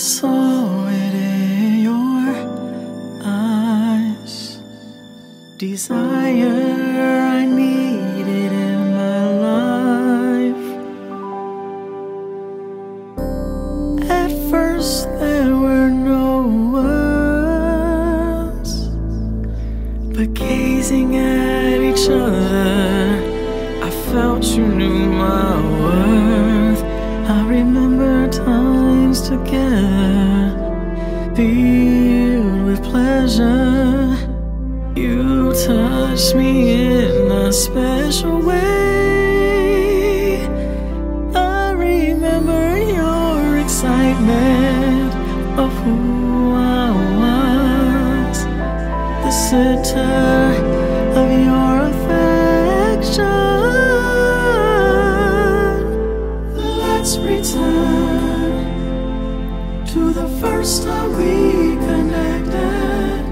saw it in your eyes. Desire I needed in my life. At first, there were no words, but gazing at each other, I felt you knew my filled with pleasure. You touch me in a special way. I remember your excitement of who I was, the center of your first time we connected.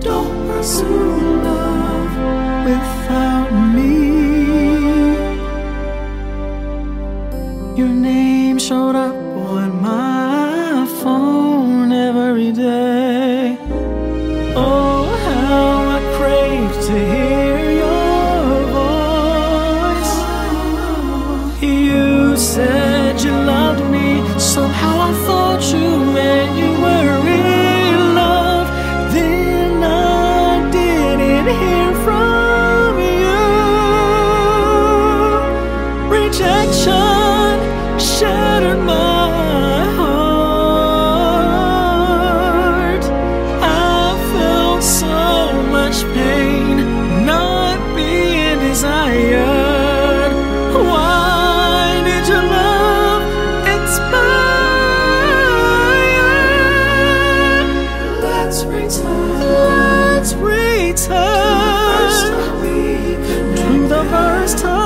Don't pursue love without me. Your name showed up on my phone every day. Oh, how I crave to hear your voice. You said. much pain not being desired. Why did your love expire? Let's return. Let's return to the first time.